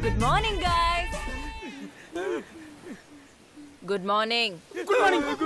Good morning, guys. Good morning. Good morning.